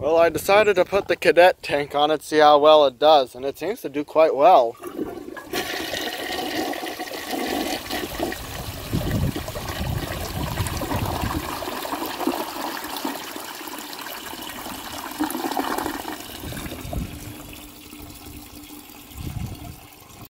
Well, I decided to put the cadet tank on it, see how well it does, and it seems to do quite well.